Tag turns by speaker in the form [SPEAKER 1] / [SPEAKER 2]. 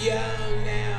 [SPEAKER 1] Yo, now.